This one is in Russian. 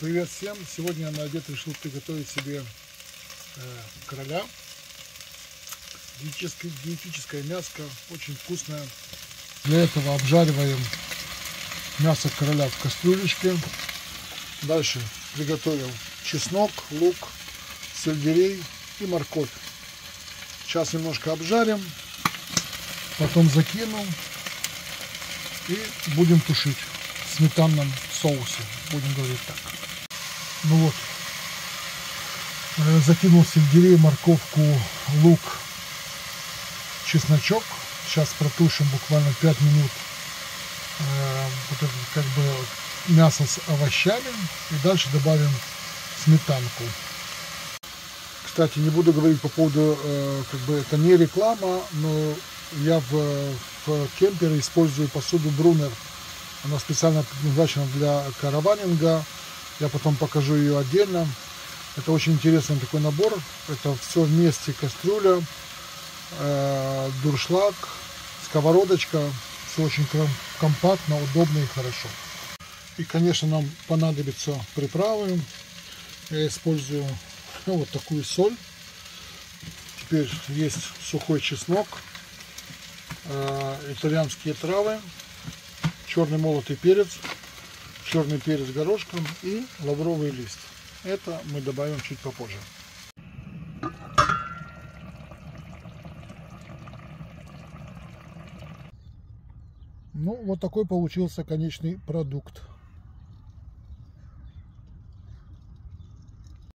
Привет всем! Сегодня на обед решил приготовить себе э, короля. Диетическое, диетическое мяско, очень вкусное. Для этого обжариваем мясо короля в кастрюлечке. Дальше приготовил чеснок, лук, сельдерей и морковь. Сейчас немножко обжарим, потом закину и будем тушить в сметанном соусе, будем говорить так. Ну вот, э, закинул сельдерей, морковку, лук, чесночок. Сейчас протушим буквально 5 минут э, вот это как бы мясо с овощами. И дальше добавим сметанку. Кстати, не буду говорить по поводу, э, как бы это не реклама, но я в, в кемпере использую посуду Брунер. Она специально предназначена для караванинга. Я потом покажу ее отдельно. Это очень интересный такой набор. Это все вместе кастрюля, э, дуршлаг, сковородочка. Все очень компактно, удобно и хорошо. И, конечно, нам понадобятся приправы. Я использую ну, вот такую соль. Теперь есть сухой чеснок, э, итальянские травы, черный молотый перец, черный перец горошком и лавровый лист. Это мы добавим чуть попозже. Ну, вот такой получился конечный продукт.